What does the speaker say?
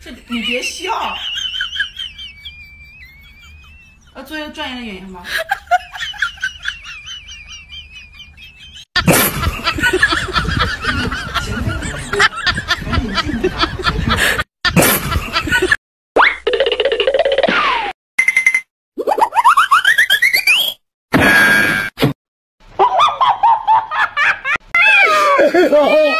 这你别笑，要做一个专业的演员吗？Ha ha ha ha!